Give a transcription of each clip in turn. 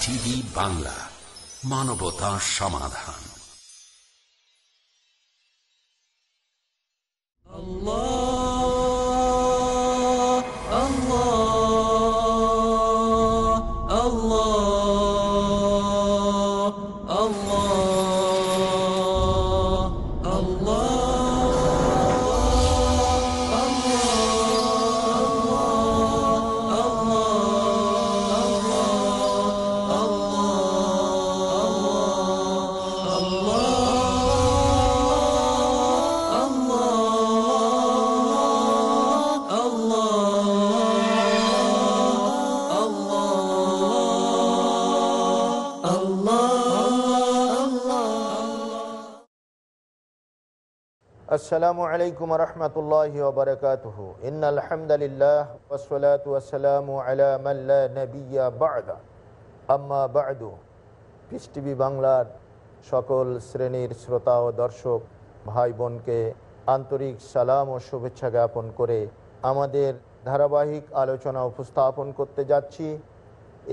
TV Bangla মানবতা সমাধান আসসালামু আলাইকুম রহমতুল্লাহ ওবরকাতুহ ইন আলহামদুলিল্লাহ ওসলাত ওয়াসালামু আলা মাল্লা নবিয়া বাদা। আম্মা বাদু। পিস টিভি বাংলার সকল শ্রেণির শ্রোতা ও দর্শক ভাই বোনকে আন্তরিক সালাম ও শুভেচ্ছা জ্ঞাপন করে আমাদের ধারাবাহিক আলোচনা উপস্থাপন করতে যাচ্ছি।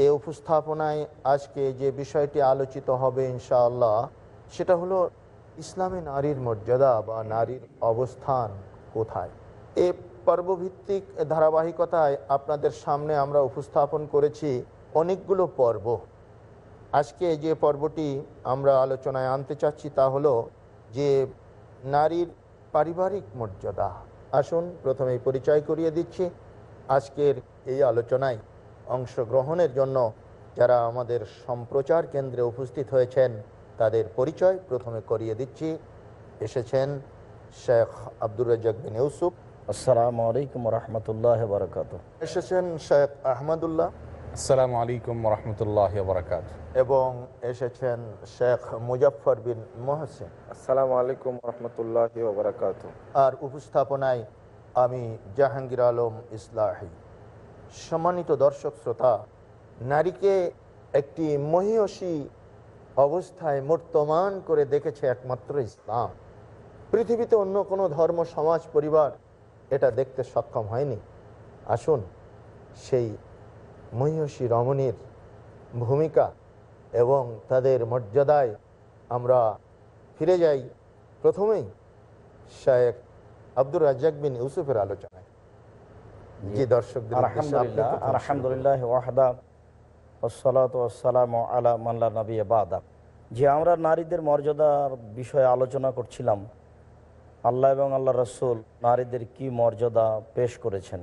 এই উপস্থাপনায় আজকে যে বিষয়টি আলোচিত হবে ইনশাআল্লাহ, সেটা হলো ইসলামে নারীর মর্যাদা বা নারীর অবস্থান কোথায়? এ পর্বভিত্তিক ধারাবাহিকতায় আপনাদের সামনে আমরা উপস্থাপন করেছি অনেকগুলো পর্ব। আজকে যে পর্বটি আমরা আলোচনায় আনতে চাচ্ছি তা হলো যে নারীর পারিবারিক মর্যাদা। আসুন, প্রথমেই পরিচয় করিয়ে দিচ্ছি। আজকের এই আলোচনায় অংশগ্রহণের জন্য যারা আমাদের সম্প্রচার কেন্দ্রে উপস্থিত হয়েছেন তাদের পরিচয় প্রথমে করিয়ে দিচ্ছি। এসেছেন শেখ আব্দুর রাজাক বিন ইউসুফ। আসসালামু আলাইকুম রহমতুল্লাহ বরকাত এসেছেন শেখ আহমদুল্লাহ। আসসালামু আলাইকুম রহমতুল্লাহ বরকাত এবং এসেছেন শেখ মুজফর বিন মোহসেন। আসসালামু আলাইকুম রহমতুল্লাহ ওবরাকাত আর উপস্থাপনায় আমি জাহাঙ্গীর আলম ইসলাহি। সম্মানিত দর্শক শ্রোতা নারীকে একটি মহিয়সী অবস্থায় মর্তমান করে দেখেছে একমাত্র ইসলাম। পৃথিবীতে অন্য কোনো ধর্ম সমাজ পরিবার এটা দেখতে সক্ষম হয়নি। আসুন সেই মহিষী রমণীর ভূমিকা এবং তাদের মর্যাদায় আমরা ফিরে যাই। প্রথমেই শায়েক আব্দুর রাজ্জাক বিন ইউসুফের আলোচনায়। জি দর্শকদের আলহামদুলিল্লাহ আলহামদুলিল্লাহ ওয়াহদা। ওসলাত আলা মাল্লা নবী বাদা। যে আমরা নারীদের মর্যাদার বিষয়ে আলোচনা করছিলাম, আল্লাহ এবং আল্লাহ রসুল নারীদের কি মর্যাদা পেশ করেছেন?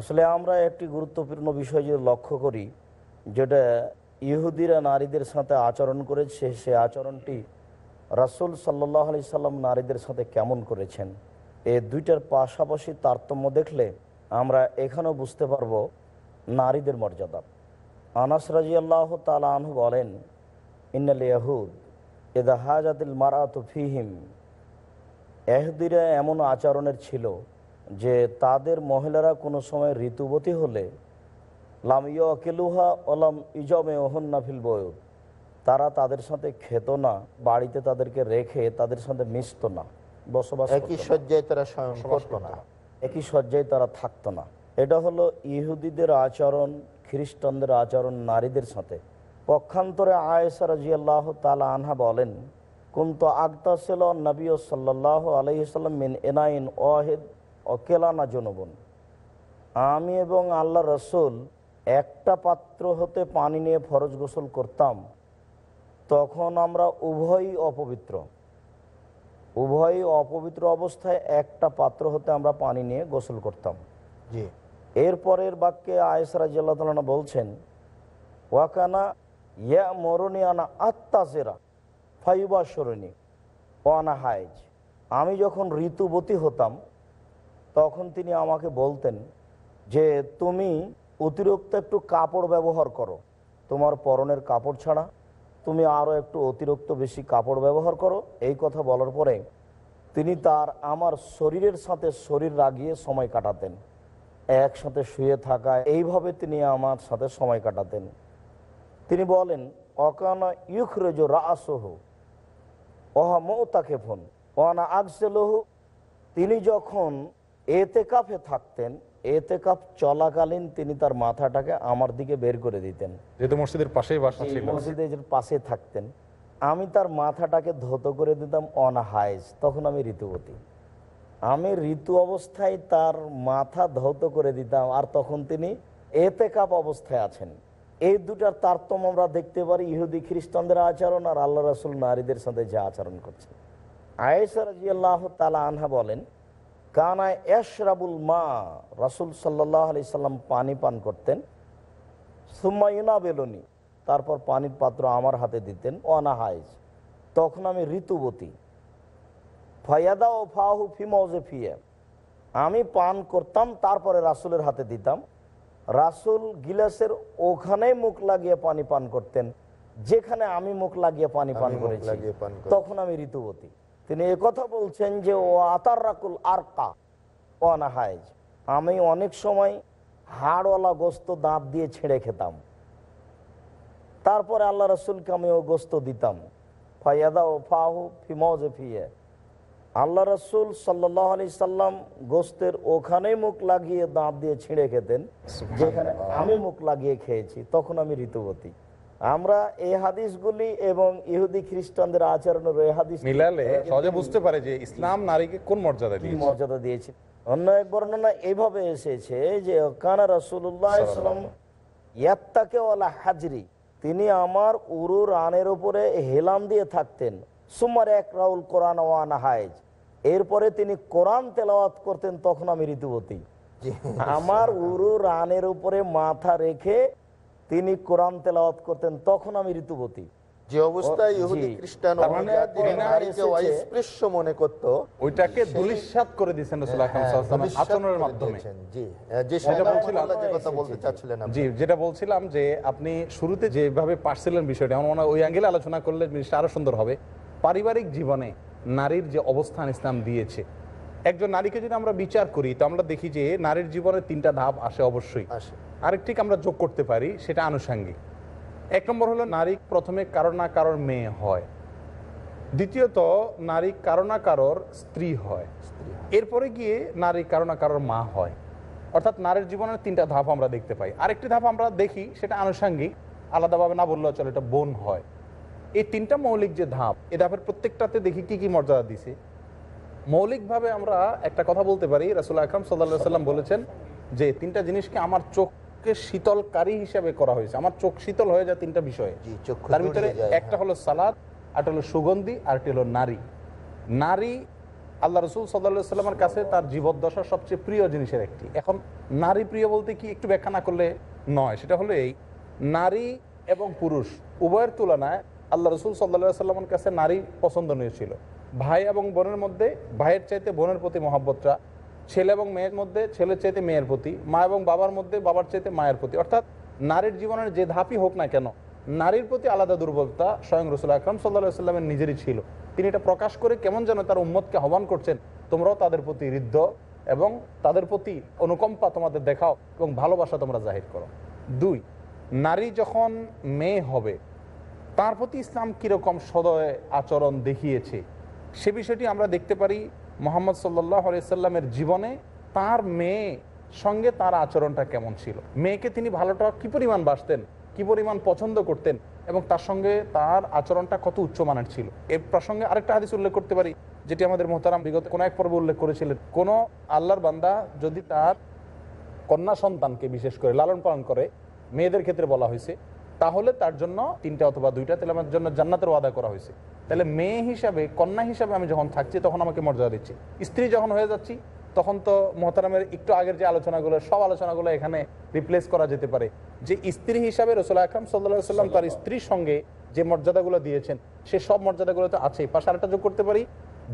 আসলে আমরা একটি গুরুত্বপূর্ণ বিষয় যদি লক্ষ্য করি, যেটা ইহুদিরা নারীদের সাথে আচরণ করেছে, সে আচরণটি রাসুল সাল্লাহ আলি সাল্লাম নারীদের সাথে কেমন করেছেন? এই দুইটার পাশাপাশি তারতম্য দেখলে আমরা এখানেও বুঝতে পারব নারীদের মর্যাদা। আনাস রাজি আল্লাহ তালা আনহু বলেন ইন্নাল ইয়াহুদ এদা হাজাতিল মারাত ফিহিম। এহদিরা এমন আচরণের ছিল যে তাদের মহিলারা কোনো সময় ঋতুবতী হলে লাম ইয়কেলুহা ওলাম ইজমে ওহন্নাফিল বয়ুদ তারা তাদের সাথে খেত না বাড়িতে তাদেরকে রেখে তাদের সাথে মিশত না বসবাস একই শয্যায় তারা স্বয়ং করতো না। একই শয্যায় তারা থাকতো না। এটা হলো ইহুদিদের আচরণ খ্রিস্টানদের আচরণ নারীদের সাথে। পক্ষান্তরে আয়েসা রাজিয়াল্লাহ তালা আনহা বলেন, কুন্ত আগতাসেল নবী সাল্লাহ আলহিসাল্লাম মিন এনাইন ওয়াহেদ অকেলানা জনবন। আমি এবং আল্লাহ রসুল একটা পাত্র হতে পানি নিয়ে ফরজ গোসল করতাম। তখন আমরা উভয়ই অপবিত্র। উভয়ই অপবিত্র অবস্থায় একটা পাত্র হতে আমরা পানি নিয়ে গোসল করতাম। জি। এরপরের বাক্যে আয়েসরা জিল্লাহ বলছেন ওয়াকানা ইয়া মরণি আনা আত্মাসেরা ফাইবা সরণি ওয়ানা হাইজ আমি যখন ঋতুবতী হতাম, তখন তিনি আমাকে বলতেন যে, তুমি অতিরিক্ত একটু কাপড় ব্যবহার করো। তোমার পরনের কাপড় ছাড়া তুমি আরও একটু অতিরিক্ত বেশি কাপড় ব্যবহার করো। এই কথা বলার পরে তিনি তার আমার শরীরের সাথে শরীর লাগিয়ে সময় কাটাতেন। একসাথে শুয়ে থাকা এইভাবে তিনি আমার সাথে সময় কাটাতেন। তিনি বলেন অকানা ইউখরেজ রাসহ অহা মৌতাকে ফোন অনা আগসেলহু তিনি যখন এতে কাফে থাকতেন এতেকাপ চলাকালীন তিনি তার মাথাটাকে আমার দিকে বের করে দিতেন। যেহেতু মসজিদের পাশেই বাসা এই ছিল। মসজিদে পাশে থাকতেন। আমি তার মাথাটাকে ধৌত করে দিতাম অনহাইজ তখন আমি ঋতুবতী। আমি ঋতু অবস্থায় তার মাথা ধৌত করে দিতাম, আর তখন তিনি এতে কাপ অবস্থায় আছেন। এই দুটার তারতম্য আমরা দেখতে পারি ইহুদি খ্রিস্টানদের আচরণ আর আল্লাহ রাসুল নারীদের সাথে যে আচরণ করছে। আয়েসা রাজিয়াল্লাহ তালা আনহা বলেন কানায় এশরাবুল মা রাসুল সাল্লাহ আলি সাল্লাম পানি পান করতেন সুম্মাইনা বেলুনি তারপর পানির পাত্র আমার হাতে দিতেন অনাহাইজ তখন আমি ঋতুবতী। ফয়াদা ও ফাহু ফিমৌজে ফিয়ে আমি পান করতাম তারপরে রাসুলের হাতে দিতাম। রাসুল গিলাসের ওখানে মুখ লাগিয়ে পানি পান করতেন যেখানে আমি মুখ লাগিয়ে পানি পান করেছি। তখন আমি ঋতুবতী। তিনি কথা বলছেন যে ও আতার রাকুল আরকা ও অনাহাইজ আমি অনেক সময় হাড়ওয়ালা গোস্ত দাঁত দিয়ে ছেড়ে খেতাম। তারপরে আল্লাহ রসুলকে আমি ও গোস্ত দিতাম। ফাইয়াদা ও ফাহু ফিমৌজে ফিয়ে আল্লাহ রসুল সাল্লাহ আলি সাল্লাম গোস্তের ওখানে মুখ লাগিয়ে দাঁত দিয়ে ছিঁড়ে খেতেন যেখানে আমি মুখ লাগিয়ে খেয়েছি তখন আমি ঋতুবতী। আমরা এই হাদিসগুলি এবং ইহুদি খ্রিস্টানদের আচরণের এই হাদিস মিলালে সহজে বুঝতে পারে যে ইসলাম নারীকে কোন মর্যাদা কি দিয়েছে? মর্যাদা দিয়েছে। অন্য এক বর্ণনা এইভাবে এসেছে যে কানা রসুল্লাহ ইসলাম ইয়াত্তাকে ওয়ালা হাজরি তিনি আমার উরু রানের উপরে হেলাম দিয়ে থাকতেন। সুমার এক রাউল কোরআন ওয়ান হাইজ এরপরে তিনি কোরআন তেলাওয়াত করতেন তখন আমি ঋতুবতী আমার উরু রানের উপরে মাথা রেখে তিনি কোরআন তেলাওয়াত করতেন তখন আমি ঋতুবতী যে অবস্থায় ইহুদি খ্রিস্টান তার অজাতির ঘৃণা নারীকে এসেছে। অস্পৃশ্য মনে করত ওইটাকে দুলিশ্বাত করে দিয়েছেন রসুল আকরাম সাল্লাল্লাহু আলাইহি ওয়াসাল্লাম আচরণের মাধ্যমে জি যে সেটা সেটা বলছিলাম। বলছিলাম যে কথা বলতে চাচ্ছিলেন আপনি। জি যেটা বলছিলাম যে আপনি শুরুতে যেভাবে পারছিলেন বিষয়টা আমার মনে হয় ওই অ্যাঙ্গেলে আলোচনা করলে জিনিসটা আরও সুন্দর হবে পারিবারিক জীবনে নারীর যে অবস্থান ইসলাম দিয়েছে। একজন নারীকে যদি আমরা বিচার করি তো আমরা দেখি যে নারীর জীবনে তিনটা ধাপ আসে অবশ্যই। আসে। আরেকটিকে আমরা যোগ করতে পারি সেটা আনুষাঙ্গিক। এক নম্বর হলো নারী প্রথমে কারও না কারোর মেয়ে হয়। দ্বিতীয়ত নারী কারও না কারোর স্ত্রী হয়। এরপরে গিয়ে নারী কারও না কারোর মা হয়। অর্থাৎ নারীর জীবনের তিনটা ধাপ আমরা দেখতে পাই। আরেকটি ধাপ আমরা দেখি সেটা আনুষাঙ্গিক। আলাদাভাবে না বললেও চলে এটা বোন হয়। এই তিনটা মৌলিক যে ধাপ এ ধাপের প্রত্যেকটাতে দেখি কি কি মর্যাদা দিছে। মৌলিকভাবে আমরা একটা কথা বলতে পারি রাসুল আকরাম সাল্লা সাল্লাম বলেছেন যে তিনটা জিনিসকে আমার চোখকে শীতলকারী হিসাবে করা হয়েছে। আমার চোখ শীতল হয়ে যায় তিনটা বিষয়ে। তার ভিতরে একটা হলো সালাদ আরটা হলো সুগন্ধি আরটি হলো নারী। নারী আল্লাহ রসুল সাল্লা সাল্লামের কাছে তার জীবদ্দশার সবচেয়ে প্রিয় জিনিসের একটি। এখন নারী প্রিয় বলতে কি একটু ব্যাখ্যা না করলে নয় সেটা হলো এই নারী এবং পুরুষ উভয়ের তুলনায় আল্লাহ রসুল সাল্লা সাল্লামের কাছে নারী পছন্দনীয় ছিল। ভাই এবং বোনের মধ্যে, ভাইয়ের চাইতে বোনের প্রতি মহাব্বতটা, ছেলে এবং মেয়ের মধ্যে, ছেলের চাইতে মেয়ের প্রতি, মা এবং বাবার মধ্যে, বাবার চাইতে মায়ের প্রতি। অর্থাৎ নারীর জীবনের যে ধাপই হোক না কেন, নারীর প্রতি আলাদা দুর্বলতা স্বয়ং রসুল আকরম সাল্লা সাল্লামের নিজেরই ছিল। তিনি এটা প্রকাশ করে কেমন যেন তার উম্মতকে আহ্বান করছেন, তোমরাও তাদের প্রতি হৃদ্ধ এবং তাদের প্রতি অনুকম্পা তোমাদের দেখাও এবং ভালোবাসা তোমরা জাহির করো। দুই, নারী যখন মেয়ে হবে তার প্রতি ইসলাম কীরকম সদয় আচরণ দেখিয়েছে, সে বিষয়টি আমরা দেখতে পারি মোহাম্মদ সাল্লাহ সাল্লামের জীবনে তার মেয়ে সঙ্গে তার আচরণটা কেমন ছিল। মেয়েকে তিনি ভালোটা কি পরিমাণ বাসতেন, কি পরিমাণ পছন্দ করতেন এবং তার সঙ্গে তার আচরণটা কত উচ্চমানের ছিল। এর প্রসঙ্গে আরেকটা হাদিস উল্লেখ করতে পারি, যেটি আমাদের মোহতারাম বিগত কোনো এক পর্ব উল্লেখ করেছিলেন। কোনো আল্লাহর বান্দা যদি তার কন্যা সন্তানকে বিশেষ করে লালন পালন করে, মেয়েদের ক্ষেত্রে বলা হয়েছে তাহলে তার জন্য তিনটা অথবা দুইটা তাহলে আমার জন্য জান্নাতের ওয়াদা করা হয়েছে। তাহলে মেয়ে হিসাবে কন্যা হিসাবে আমি যখন থাকছি তখন আমাকে মর্যাদা দিচ্ছি। স্ত্রী যখন হয়ে যাচ্ছি তখন তো মহতারামের একটু আগের যে আলোচনাগুলো সব আলোচনাগুলো এখানে রিপ্লেস করা যেতে পারে। যে স্ত্রী হিসাবে রসুল আকরাম সাল্লা সাল্লাম তার স্ত্রীর সঙ্গে যে মর্যাদাগুলো দিয়েছেন সে সব মর্যাদাগুলো তো আছেই। পাশে আরেকটা যোগ করতে পারি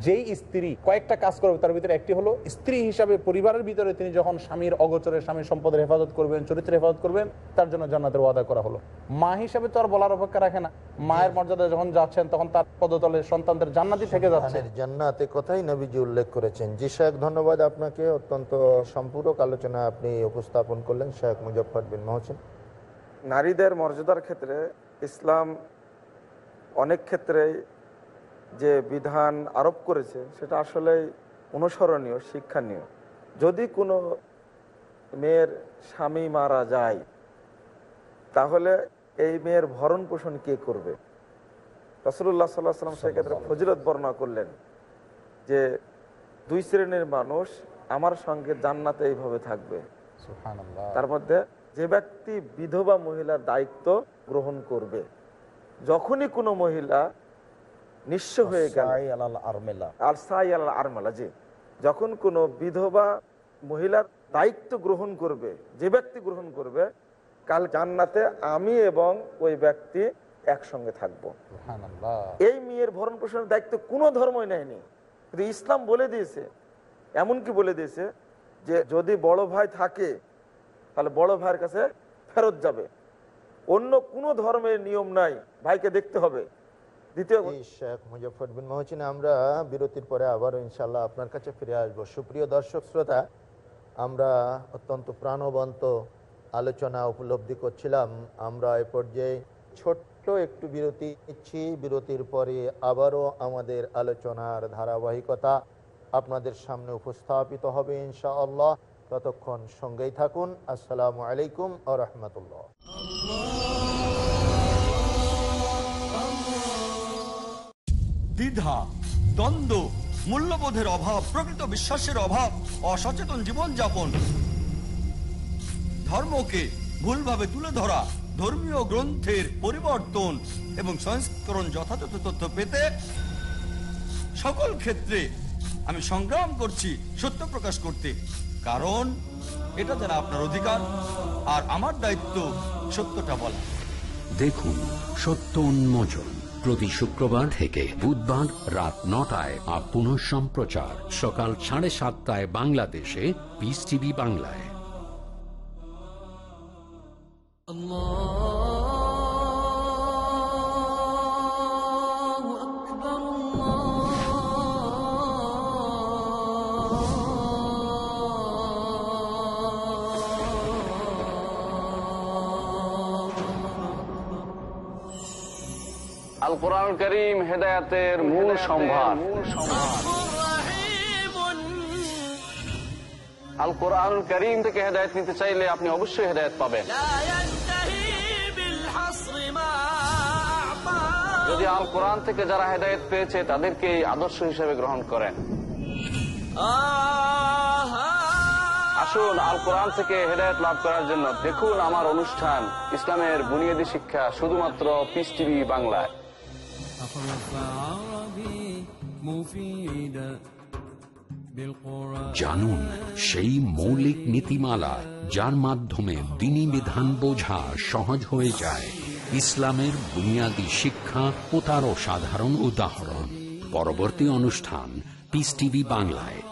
যেই স্ত্রী কয়েকটা কাজ করবে তার ভিতরে একটি হলো স্ত্রী হিসাবে পরিবারের ভিতরে তিনি যখন স্বামীর অগোচরে স্বামীর সম্পদের হেফাজত করবেন চরিত্রের হেফাজত করবেন তার জন্য জান্নাতের ওয়াদা করা হলো। মা হিসাবে তো আর বলার অপেক্ষা রাখে না। মায়ের মর্যাদা যখন যাচ্ছেন তখন তার পদতলে সন্তানদের জান্নাতি থেকে যাচ্ছে। জান্নাতে কথাই নবীজি উল্লেখ করেছেন। জি শেখ ধন্যবাদ আপনাকে। অত্যন্ত সম্পূরক আলোচনা আপনি উপস্থাপন করলেন। শেখ মুজফর বিন মহসিন। নারীদের মর্যাদার ক্ষেত্রে ইসলাম অনেক ক্ষেত্রে যে বিধান আরোপ করেছে সেটা আসলে অনুসরণীয় শিক্ষণীয় যদি কোনো মেয়ের স্বামী মারা যায় তাহলে এই মেয়ের ভরণ পোষণ কে করবে? রসুল্লাহ সাল্লাহ সাল্লাম সেক্ষেত্রে ফজিলত বর্ণনা করলেন যে দুই শ্রেণির মানুষ আমার সঙ্গে জান্নাতে এইভাবে থাকবে। তার মধ্যে যে ব্যক্তি বিধবা মহিলার দায়িত্ব গ্রহণ করবে যখনই কোনো মহিলা নিঃস্ব হয়ে গেল। আরমেলা। আর সাই আল আরমালা জি। যখন কোনো বিধবা মহিলার দায়িত্ব গ্রহণ করবে যে ব্যক্তি গ্রহণ করবে কাল জান্নাতে আমি এবং ওই ব্যক্তি একসঙ্গে থাকব। এই মেয়ের ভরণ পোষণের দায়িত্ব কোনো ধর্মই নেয়নি। কিন্তু ইসলাম বলে দিয়েছে এমনকি বলে দিয়েছে যে যদি বড় ভাই থাকে তাহলে বড় ভাইয়ের কাছে ফেরত যাবে। অন্য কোনো ধর্মের নিয়ম নাই ভাইকে দেখতে হবে। দ্বিতীয় শেখ মুজফর বিন আমরা বিরতির পরে আবারও ইনশাল্লাহ আপনার কাছে ফিরে আসব। সুপ্রিয় দর্শক শ্রোতা আমরা অত্যন্ত প্রাণবন্ত আলোচনা উপলব্ধি করছিলাম। আমরা এ পর্যায়ে ছোট্ট একটু বিরতি নিচ্ছি। বিরতির পরে আবারও আমাদের আলোচনার ধারাবাহিকতা আপনাদের সামনে উপস্থাপিত হবে ইনশাআল্লাহ। ততক্ষণ সঙ্গেই থাকুন। আসসালামু আলাইকুম আ রহমতুল্লাহ। দ্বিধা, দ্বন্দ্ব, মূল্যবোধের অভাব, প্রকৃত বিশ্বাসের অভাব, অসচেতন জীবনযাপন। ধর্মকে ভুলভাবে তুলে ধরা, ধর্মীয় গ্রন্থের পরিবর্তন এবং সংস্করণ যথাযথ তথ্য পেতে সকল ক্ষেত্রে আমি সংগ্রাম করছি সত্য প্রকাশ করতে। কারণ এটা যারা আপনার অধিকার আর আমার দায়িত্ব সত্যটা বলা। দেখুন, সত্য উন্মোচন। প্রতি শুক্রবার থেকে বুধবার রাত নটায় আর পুনঃ সম্প্রচার সকাল সাড়ে সাতটায় বাংলাদেশে পিস টিভি বাংলায়। আল কোরআন করিম হেদায়াতের মূল সম্ভার। আল কোরআন করিম থেকে হেদায়ত নিতে চাইলে আপনি অবশ্যই হেদায়ত পাবেন। যদি আল কোরআন থেকে যারা হেদায়ত পেয়েছে তাদেরকে আদর্শ হিসেবে গ্রহণ করেন। আসুন আল কোরআন থেকে হেদায়ত লাভ করার জন্য দেখুন আমার অনুষ্ঠান ইসলামের বুনিয়াদী শিক্ষা শুধুমাত্র পিস টিভি বাংলায়। জানুন সেই মৌলিক নীতিমালা যার মাধ্যমে দিনী বিধান বোঝা সহজ হয়ে যায়। ইসলামের বুনিয়াদী শিক্ষা ও তার সাধারণ উদাহরণ। পরবর্তী অনুষ্ঠান পিস টিভি বাংলায়।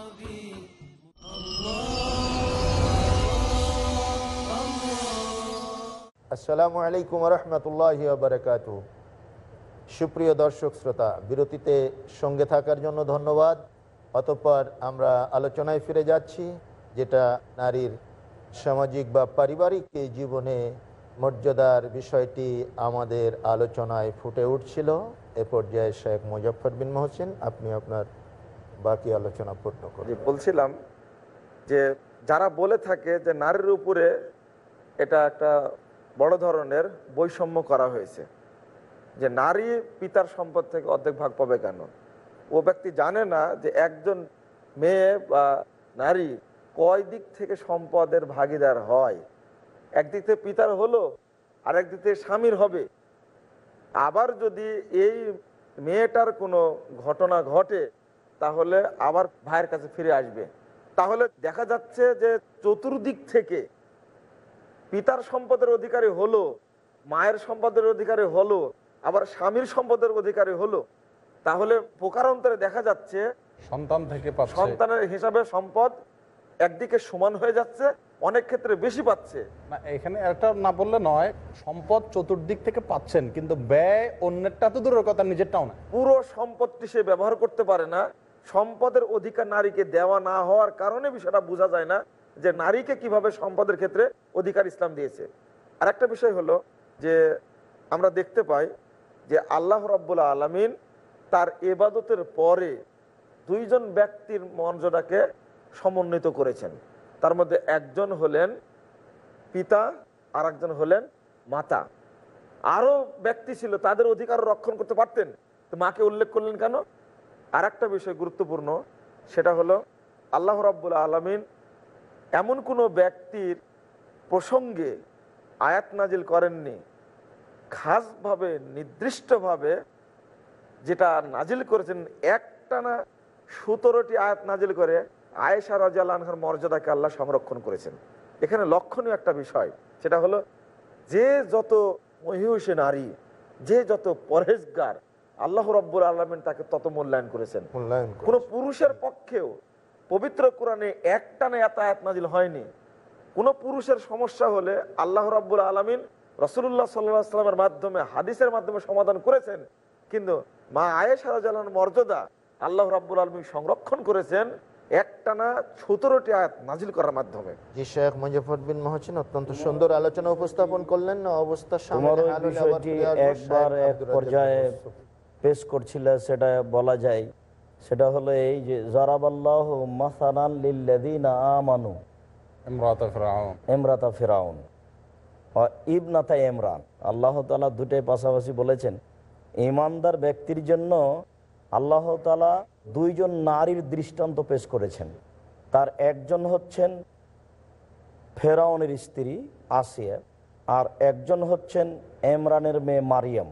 আসসালামু আলাইকুম রহমতুল্লাহ বারকাত সুপ্রিয় দর্শক শ্রোতা, বিরতিতে সঙ্গে থাকার জন্য ধন্যবাদ। অতঃপর আমরা আলোচনায় ফিরে যাচ্ছি, যেটা নারীর সামাজিক বা পারিবারিক জীবনে মর্যাদার বিষয়টি আমাদের আলোচনায় ফুটে উঠছিল। এ পর্যায়ে শেখ মুজফর বিন মহসিন, আপনি আপনার বাকি আলোচনা পূর্ণ করুন। বলছিলাম যে যারা বলে থাকে যে নারীর উপরে এটা একটা বড় ধরনের বৈষম্য করা হয়েছে যে নারী পিতার সম্পদ থেকে অর্ধেক ভাগ পাবে কেন? ও ব্যক্তি জানে না যে একজন মেয়ে বা নারী কয় দিক থেকে সম্পদের ভাগিদার হয়? একদিক থেকে পিতার হলো আর একদিক থেকে স্বামীর হবে। আবার যদি এই মেয়েটার কোনো ঘটনা ঘটে, তাহলে আবার ভাইয়ের কাছে ফিরে আসবে। তাহলে দেখা যাচ্ছে যে চতুর্দিক থেকে পিতার সম্পদের অধিকারী হলো, মায়ের সম্পদের অধিকারী হলো আবার স্বামীর সম্পদের অধিকারী হলো তাহলে প্রকারান্তরে দেখা যাচ্ছে সন্তান থেকে সন্তানের হিসাবে সম্পদ একদিকে সমান হয়ে যাচ্ছে অনেক ক্ষেত্রে বেশি পাচ্ছে। না এখানে একটা না বললে নয় সম্পদ চতুর্দিক থেকে পাচ্ছেন কিন্তু ব্যয় অন্যেরটা তো দূরের কথা নিজেরটাও না। পুরো সম্পদটি সে ব্যবহার করতে পারে না। সম্পদের অধিকার নারীকে দেওয়া না হওয়ার কারণে বিষয়টা বোঝা যায় না যে নারীকে কীভাবে সম্পদের ক্ষেত্রে অধিকার ইসলাম দিয়েছে। আর একটা বিষয় হলো যে আমরা দেখতে পাই যে আল্লাহ রব্বুল আলমিন তার এবাদতের পরে দুইজন ব্যক্তির মর্যাদাকে সমন্বিত করেছেন। তার মধ্যে একজন হলেন পিতা আর একজন হলেন মাতা। আরও ব্যক্তি ছিল, তাদের অধিকার রক্ষণ করতে পারতেন। তো মাকে উল্লেখ করলেন কেন? আর একটা বিষয় গুরুত্বপূর্ণ, সেটা হলো আল্লাহ রাব্বুল আলমিন এমন কোনো ব্যক্তির প্রসঙ্গে আয়াত নাজিল করেননি খাসভাবে নির্দিষ্টভাবে যেটা নাজিল করেছেন একটানা সতেরোটি আয়াত নাজিল করে আয়েশা রাজার মর্যাদাকে আল্লাহ সংরক্ষণ করেছেন। এখানে লক্ষণীয় একটা বিষয় সেটা হলো যে যত মহিষী নারী যে যত পরহেজগার আল্লাহ রব্বুল আলমিন তাকে তত মূল্যায়ন করেছেন। কোন পুরুষের পক্ষেও পবিত্র কোরআনে একটানে এত আয়াত নাজিল হয়নি। কোন পুরুষের সমস্যা হলে আল্লাহ রাব্বুল আলমিন রসুল্লাহ সাল্লামের মাধ্যমে হাদিসের মাধ্যমে সমাধান করেছেন। কিন্তু মা আয়েশা রাজালার মর্যাদা আল্লাহ রাব্বুল আলমিন সংরক্ষণ করেছেন একটানা সতেরোটি আয়াত নাজিল করার মাধ্যমে। শেখ মুজফর বিন মহসিন অত্যন্ত সুন্দর আলোচনা উপস্থাপন করলেন। অবস্থা তোমার ওই বিষয়টি একবার এক পর্যায়ে পেশ করছিল সেটা বলা যায়। সেটা হলো এই যে জরাবাল্লাহ মাসানান লিল্লাযিনা আমানু ইমরাত ফিরআউন। এমরাতা ফেরাউন ইবনাতা ইমরান। আল্লাহ তালা দুটাই পাশাপাশি বলেছেন, ইমানদার ব্যক্তির জন্য আল্লাহ তালা দুইজন নারীর দৃষ্টান্ত পেশ করেছেন। তার একজন হচ্ছেন ফেরাউনের স্ত্রী আসিয়া, আর একজন হচ্ছেন এমরানের মেয়ে মারিয়াম।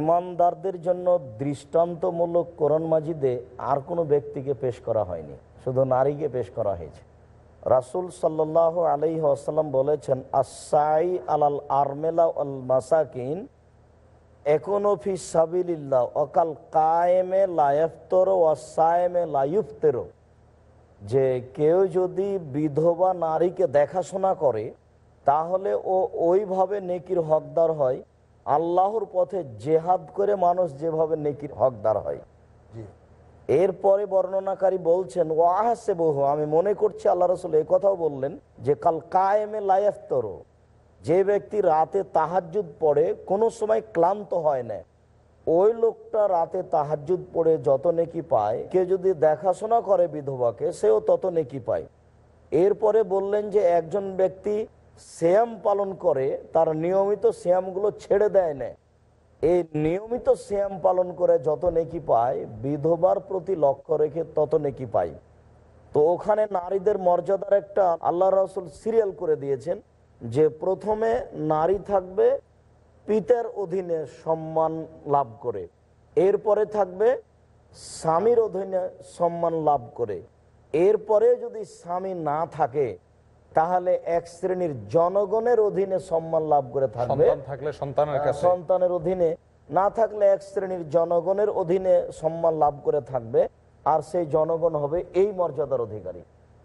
ইমানদারদের জন্য দৃষ্টান্তমূলক কোরআন মাজিদে আর কোনো ব্যক্তিকে পেশ করা হয়নি, শুধু নারীকে পেশ করা হয়েছে। রাসুল সাল্লাহ আলি আসাল্লাম বলেছেন আসাই আলাল আরমেলা আল মাসাকিন একনফি সাবিল্লাহ অকাল কায়েমে লায়ফতর ও সায়েমে লাইফতের যে কেউ যদি বিধবা নারীকে দেখাশোনা করে, তাহলে ও ওইভাবে নেকির হকদার হয়। আল্লাহর পথে জেহাদ করে মানুষ যেভাবে নেকির হকদার হয়। এরপরে বর্ণনাকারী বলছেন ও আহাসে বহু আমি মনে করছি আল্লাহ রসুল এই কথাও বললেন যে, কাল কায়েমে লাইফতর যে ব্যক্তি রাতে তাহাজুদ পড়ে কোনো সময় ক্লান্ত হয় না। ওই লোকটা রাতে তাহাজুদ পড়ে যত নেকি পায় কেউ যদি দেখাশোনা করে বিধবাকে, সেও তত নেকি পায়। এরপরে বললেন যে, একজন ব্যক্তি শ্যাম পালন করে, তার নিয়মিত শ্যামগুলো ছেড়ে দেয় না। এই নিয়মিত শ্যাম পালন করে যত নেকি পায়, বিধবার প্রতি লক্ষ্য রেখে তত নেকি পায় তো ওখানে নারীদের মর্যাদার একটা আল্লাহ রসুল সিরিয়াল করে দিয়েছেন যে প্রথমে নারী থাকবে পিতার অধীনে সম্মান লাভ করে, এরপরে থাকবে স্বামীর অধীনে সম্মান লাভ করে। এরপরে যদি স্বামী না থাকে তাহলে এক শ্রেণির জনগণের অধীনে সম্মান লাভ করে থাকবে। থাকলে সন্তানের কাছে। সন্তানের অধীনে। না থাকলে এক শ্রেণির জনগণের অধীনে সম্মান লাভ করে থাকবে আর সেই জনগণ হবে এই মর্যাদার অধিকারী।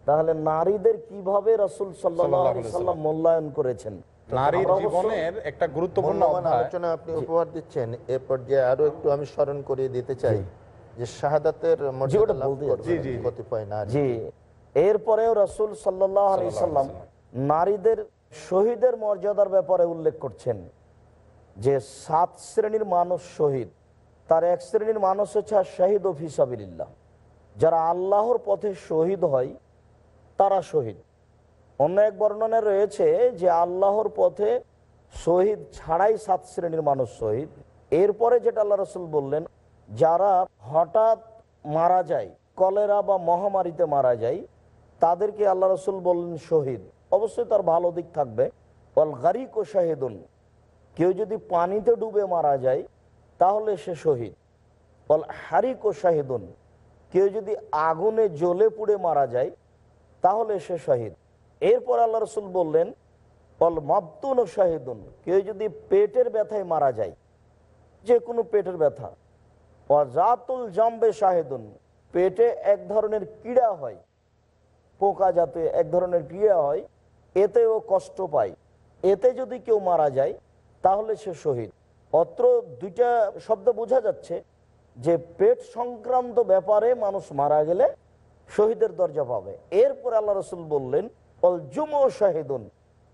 তাহলে নারীদের কীভাবে রসুল সাল্লাম মূল্যায়ন করেছেন? নারীর জীবনের একটা গুরুত্বপূর্ণ আলোচনা আপনি উপহার দিচ্ছেন। এ পর্যায়ে আরও একটু আমি স্মরণ করিয়ে দিতে চাই যে শাহাদাতের মর্যাদা লাভ। কতিপয় নারী। জি। এরপরেও রসুল সাল্লাহ আলি সাল্লাম নারীদের শহীদের মর্যাদার ব্যাপারে উল্লেখ করছেন যে সাত শ্রেণির মানুষ শহীদ। তার এক শ্রেণির মানুষ হচ্ছে শাহিদ ও ফিসাবিল্লাহ যারা আল্লাহর পথে শহীদ হয় তারা শহীদ। অন্য এক বর্ণনা রয়েছে যে আল্লাহর পথে শহীদ ছাড়াই সাত শ্রেণির মানুষ শহীদ। এরপরে যেটা আল্লাহ রসুল বললেন যারা হঠাৎ মারা যায় কলেরা বা মহামারীতে মারা যায় তাদেরকে আল্লাহ রসুল বললেন, শহীদ। অবশ্যই তার ভালো দিক থাকবে। অল গারিক ও শাহিদুন। কেউ যদি পানিতে ডুবে মারা যায়, তাহলে সে শহীদ। অল হারিক ও শাহিদুন। কেউ যদি আগুনে জ্বলে পুড়ে মারা যায়, তাহলে সে শহীদ। এরপর আল্লাহ রসুল বললেন অল মাবতুন ও শাহিদুন। কেউ যদি পেটের ব্যথায় মারা যায় যে কোনো পেটের ব্যথা। অজাতুল জম্বে শাহিদুন। পেটে এক ধরনের কীড়া হয়। পোকা যাতে এক ধরনের ক্রিয়া হয় এতে ও কষ্ট পায়। এতে যদি কেউ মারা যায় তাহলে সে শহীদ। অত্র দুইটা শব্দ বোঝা যাচ্ছে যে পেট সংক্রান্ত ব্যাপারে মানুষ মারা গেলে শহীদের দরজা পাবে। এরপর আল্লাহ রসুল বললেন অলজুম ও শাহিদুন।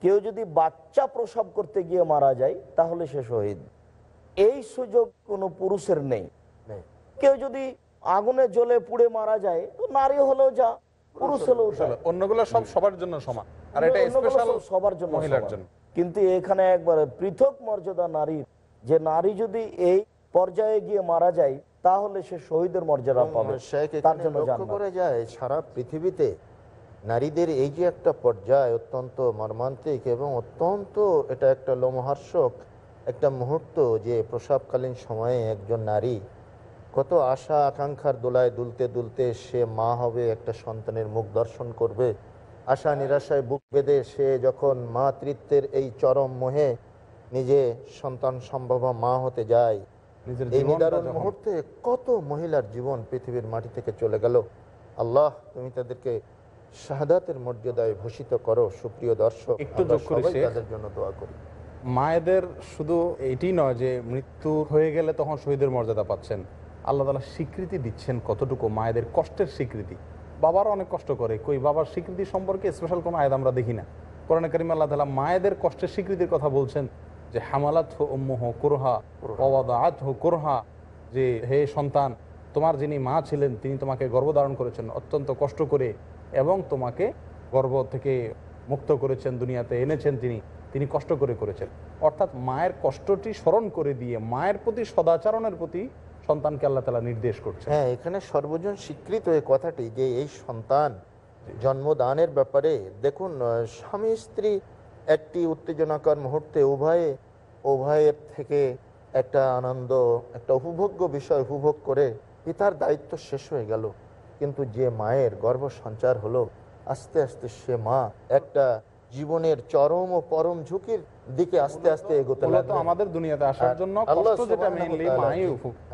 কেউ যদি বাচ্চা প্রসব করতে গিয়ে মারা যায় তাহলে সে শহীদ। এই সুযোগ কোনো পুরুষের নেই। নেই। কেউ যদি আগুনে জ্বলে পুড়ে মারা যায় তো নারী হলেও যা। পুরুষ হলেও অন্যগুলো সব সবার জন্য সমান। আর এটা স্পেশাল সবার জন্য মহিলার জন্য। কিন্তু এখানে একবারে পৃথক মর্যাদা নারীর যে নারী যদি এই পর্যায়ে গিয়ে মারা যায় তাহলে সে শহীদের মর্যাদা পাবে। তার জন্য। করা যায় সারা পৃথিবীতে নারীদের এই যে একটা পর্যায় অত্যন্ত মর্মান্তিক এবং অত্যন্ত এটা একটা লোমহর্ষক একটা মুহূর্ত যে প্রসবকালীন সময়ে একজন নারী কত আশা আকাঙ্ক্ষার দোলায় দুলতে দুলতে সে মা হবে একটা সন্তানের মুখ দর্শন করবে। আশা নিরাশায় বুক বেঁধে সে যখন মাতৃত্বের এই চরম মোহে নিজে সন্তান সম্ভব মা হতে যায় এই নিদারুণ মুহূর্তে কত মহিলার জীবন পৃথিবীর মাটি থেকে চলে গেল। আল্লাহ তুমি তাদেরকে শাহাদাতের মর্যাদায় ভূষিত করো সুপ্রিয় দর্শক। একটু। তাদের জন্য দোয়া করি। মায়েদের শুধু এটি নয় যে মৃত্যু হয়ে গেলে তখন শহীদের মর্যাদা পাচ্ছেন। আল্লাহ তালা স্বীকৃতি দিচ্ছেন কতটুকু? মায়েদের কষ্টের স্বীকৃতি। বাবারও অনেক কষ্ট করে। কই, বাবার স্বীকৃতি সম্পর্কে স্পেশাল কোনো আয়াত আমরা দেখি না। কোরআন করিম আল্লাহ তালা মায়েদের কষ্টের স্বীকৃতির কথা বলছেন যে হামালাত হো উম্মুহ কুরহা অবাদাত হো কোরহা। যে, হে সন্তান, তোমার যিনি মা ছিলেন, তিনি তোমাকে গর্ভধারণ করেছেন, অত্যন্ত কষ্ট করে এবং তোমাকে গর্ব থেকে মুক্ত করেছেন, দুনিয়াতে এনেছেন তিনি। তিনি কষ্ট করে করেছেন। অর্থাৎ মায়ের কষ্টটি স্মরণ করে দিয়ে, মায়ের প্রতি সদাচরণের প্রতি সন্তানকে আল্লাহ তালা নির্দেশ করছে হ্যাঁ এখানে সর্বজন স্বীকৃত এই কথাটি যে এই সন্তান জন্মদানের ব্যাপারে, দেখুন স্বামী স্ত্রী একটি উত্তেজনাকর মুহূর্তে উভয়ে উভয়ের থেকে একটা আনন্দ, একটা উপভোগ্য বিষয় উপভোগ করে পিতার দায়িত্ব শেষ হয়ে গেল। কিন্তু যে মায়ের গর্ভ সঞ্চার হলো, আস্তে আস্তে সে মা একটা জীবনের চরম ও পরম ঝুঁকির দিকে আস্তে আস্তে এগোতে আমাদের দুনিয়াতে আসার জন্য কষ্ট যেটা মেইনলি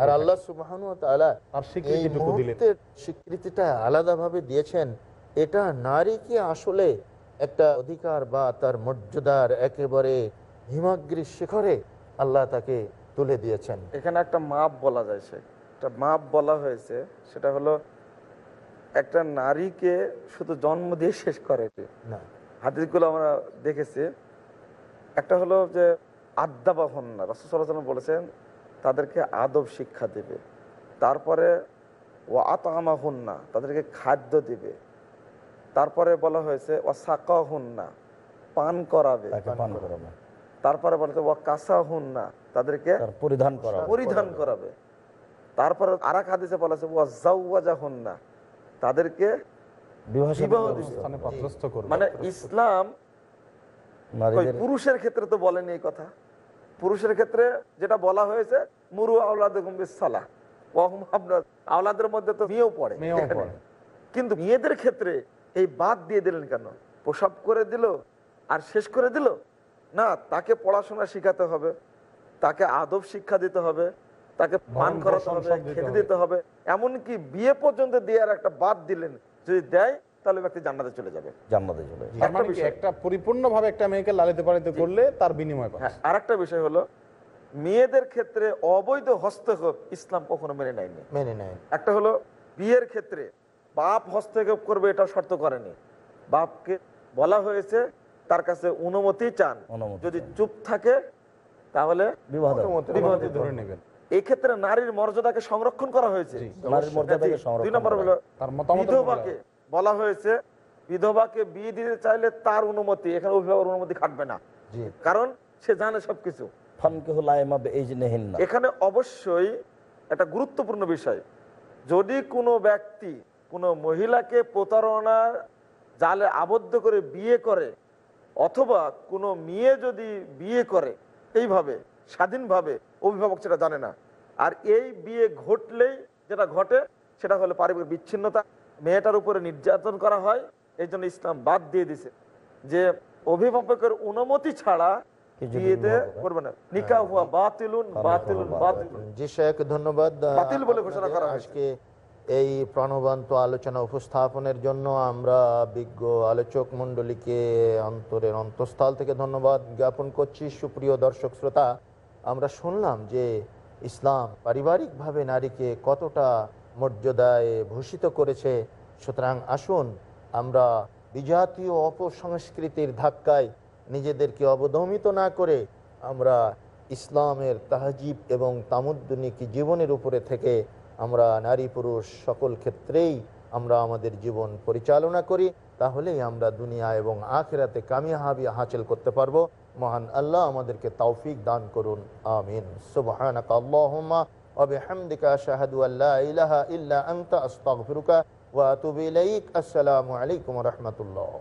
আর আল্লাহ সুবহানাহু ওয়া তাআলা তার স্বীকৃতিটুকু দিলেন। স্বীকৃতিটা আলাদাভাবে দিয়েছেন। এটা নারীকে আসলে একটা অধিকার বা তার মর্যাদার একেবারে হিমাগ্রী শিখরে আল্লাহ তাকে তুলে দিয়েছেন? এখানে একটা মাপ বলা যায় একটা মাপ বলা হয়েছে সেটা হলো একটা নারীকে শুধু জন্ম দিয়ে শেষ করে। না। হাদিসগুলো আমরা দেখেছি একটা হলো যে আদাবা হন না রসুসাল্লাম বলেছেন তাদেরকে আদব শিক্ষা দেবে। তারপরে ও আতামা হন না তাদেরকে খাদ্য দিবে। তারপরে বলা হয়েছে ও সাকা হন না পান করাবে। তারপরে বলতে ও কাসা হন না তাদেরকে পরিধান করা পরিধান করাবে। তারপরে আর এক হাদিসে বলা আছে ও জাউওয়াজা হন না তাদেরকে বিবাহ মানে ইসলাম পুরুষের ক্ষেত্রে তো বলেনি এই কথা। পুরুষের ক্ষেত্রে যেটা বলা হয়েছে মুরু আওলাদ সালাহ আপনার আওলাদের মধ্যে তো মেয়েও পড়ে। কিন্তু মেয়েদের ক্ষেত্রে এই বাদ দিয়ে দিলেন কেন? প্রসব করে দিল আর শেষ করে দিল? না তাকে পড়াশোনা শিখাতে হবে তাকে আদব শিক্ষা দিতে হবে তাকে পান করাতে হবে খেতে দিতে হবে। এমনকি বিয়ে পর্যন্ত দেওয়ার একটা বাদ দিলেন। যদি দেয় তাহলে ব্যক্তি জান্নাতে চলে যাবে। জান্নাতে চলে একটা মানে বিষয়। একটা পরিপূর্ণভাবে একটা মেয়েকে লালিত পালিত করলে তার বিনিময় পাবে হ্যাঁ আর একটা বিষয় হলো মেয়েদের ক্ষেত্রে অবৈধ হস্তক্ষেপ ইসলাম কখনো মেনে নেয়নি। মেনে নেয় একটা হলো বিয়ের ক্ষেত্রে বাপ হস্তক্ষেপ করবে এটা শর্ত করেনি। বাপকে বলা হয়েছে তার কাছে অনুমতি চান। যদি চুপ থাকে তাহলে ধরে নেবেন। এই ক্ষেত্রে নারীর মর্যাদাকে সংরক্ষণ করা হয়েছে। নারীর মর্যাদাকে জি, সংরক্ষণ দুই নম্বর হলো বিধবাকে বলা হয়েছে বিধবাকে বিয়ে দিতে চাইলে তার অনুমতি এখানে অভিভাবকের অনুমতি খাটবে না। কারণ সে জানে সবকিছু। এখানে অবশ্যই একটা গুরুত্বপূর্ণ বিষয় যদি কোনো ব্যক্তি কোনো মহিলাকে প্রতারণার জালে আবদ্ধ করে বিয়ে করে অথবা কোনো মেয়ে যদি বিয়ে করে এইভাবে স্বাধীনভাবে অভিভাবক সেটা জানে না। আর এই বিয়ে ঘটলেই যেটা ঘটে সেটা হলো পারিবারিক বিচ্ছিন্নতা। মেয়েটার উপরে নির্যাতন করা হয় এই জন্য ইসলাম বাদ দিয়ে দিছে যে অভিভাবকের অনুমতি ছাড়া ধন্যবাদ। আজকে এই প্রাণবন্ত আলোচনা উপস্থাপনের জন্য আমরা বিজ্ঞ আলোচক মণ্ডলীকে অন্তরের অন্তঃস্থল থেকে ধন্যবাদ জ্ঞাপন করছি। সুপ্রিয় দর্শক শ্রোতা আমরা শুনলাম যে ইসলাম পারিবারিকভাবে নারীকে কতটা মর্যাদায় ভূষিত করেছে। সুতরাং আসুন আমরা বিজাতীয় অপসংস্কৃতির ধাক্কায় নিজেদেরকে অবদমিত না করে আমরা ইসলামের তাহজিব এবং তামুদ্দুনিক জীবনের উপরে থেকে আমরা নারী পুরুষ সকল ক্ষেত্রেই আমরা আমাদের জীবন পরিচালনা করি, তাহলেই আমরা দুনিয়া এবং আখেরাতে কামিয়াহাবি হাসিল করতে পারব। মহান আল্লাহ আমাদেরকে তৌফিক দান করুন। আমিন। সুবহানাকা আল্লাহুম্মা ওয়া বিহামদিকা আশহাদু আল্লা ইলাহা ইল্লা আনতা আস্তাগফিরুকা ওয়া আতুবু ইলাইক আসসালামু আলাইকুম ওয়া রাহমাতুল্লাহ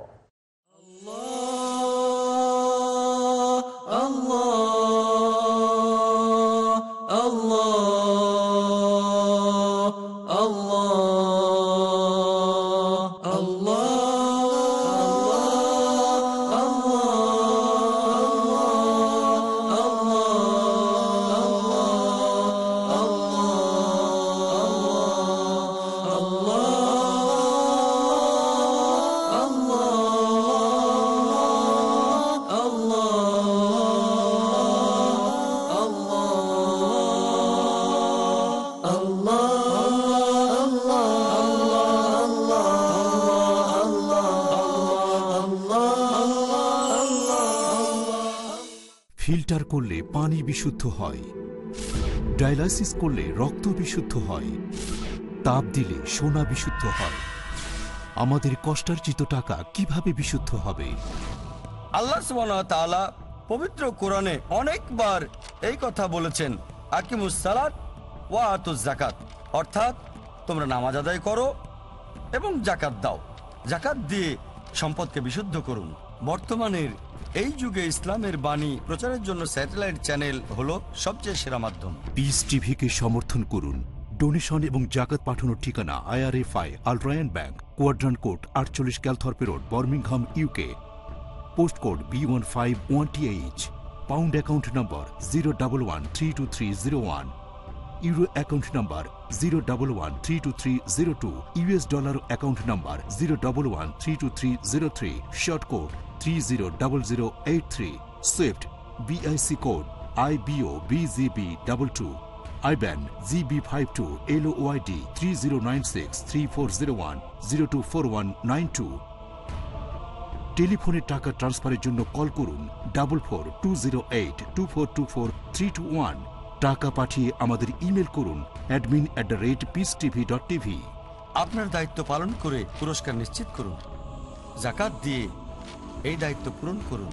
ফিল্টার করলে পানি বিশুদ্ধ হয়। ডায়ালাইসিস করলে রক্ত বিশুদ্ধ হয়। তাপ দিলে সোনা বিশুদ্ধ হয়। আমাদের কষ্টার্জিত টাকা কীভাবে বিশুদ্ধ হবে? আল্লাহ তাআলা পবিত্র কোরআনে অনেকবার এই কথা বলেছেন, আকিমুস সালাত ওয়া আতুজ জাকাত অর্থাৎ তোমরা নামাজ আদায় করো এবং জাকাত দাও। জাকাত দিয়ে সম্পদকে বিশুদ্ধ করুন। বর্তমানের এই যুগে ইসলামের বাণী প্রচারের জন্য স্যাটেলাইট চ্যানেল হলো সবচেয়ে সেরা মাধ্যম। পিস টিভিকে সমর্থন করুন। ডোনেশন এবং জাকাত পাঠানোর ঠিকানা IRFI Al Rayan bank Quadrant code আটচল্লিশ Calthorpe road Birmingham UK post code B one five one TH pound account number zero double one three two three zero one euro account number zero double one three two three zero two US dollar account number zero double one three two three zero three short code three zero double zero eight three swift BIC code I BO BGB double two IBAN GB five two LO YD three zero nine six three four zero one zero two four one nine two টেলিফোনে টাকা ট্রান্সফারের জন্য call করুন double four two zero eight two four two four three two one টাকা পাঠিয়ে আমাদের email করুন admin at the rate peace TV dot TV আপনার দায়িত্ব পালন করে পুরস্কার নিশ্চিত করুন। জাকাত দিয়ে এই দায়িত্ব পূরণ করুন।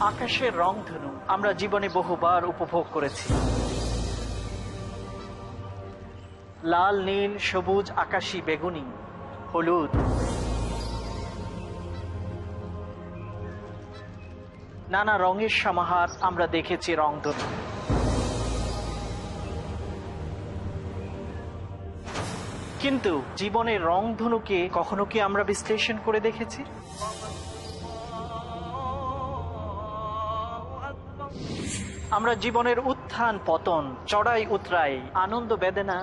আকাশের রংধনু আমরা জীবনে বহুবার উপভোগ করেছি। লাল, নীল, সবুজ, আকাশী, বেগুনি, হলুদ। নানা রঙের সমাহার আমরা দেখেছি রংধনু কিন্তু জীবনের রংধনুকে কখনো কি আমরা বিশ্লেষণ করে দেখেছি? আমরা জীবনের উত্থান, পতন, চড়াই, উতরাই, আনন্দ, বেদনা,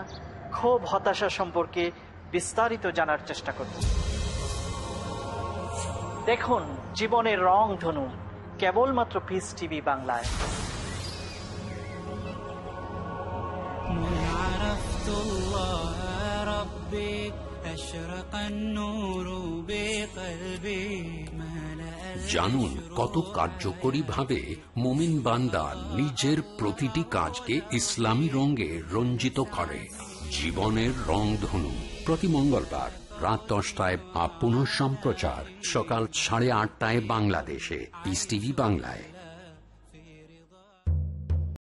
ক্ষোভ, হতাশা সম্পর্কে বিস্তারিত জানার চেষ্টা করছি দেখুন, জীবনের রং ধনু। কেবলমাত্র পিস টিভি বাংলায়। জানুন কত কার্যকরী ভাবে মোমিন বান্দা নিজের প্রতিটি কাজকে ইসলামী রঙে রঞ্জিত করে। জীবনের রং ধনু প্রতি মঙ্গলবার। রাত দশটায় আপ সম্প্রচার সকাল সাড়ে আটটায় বাংলাদেশে পিস টিভি বাংলায়।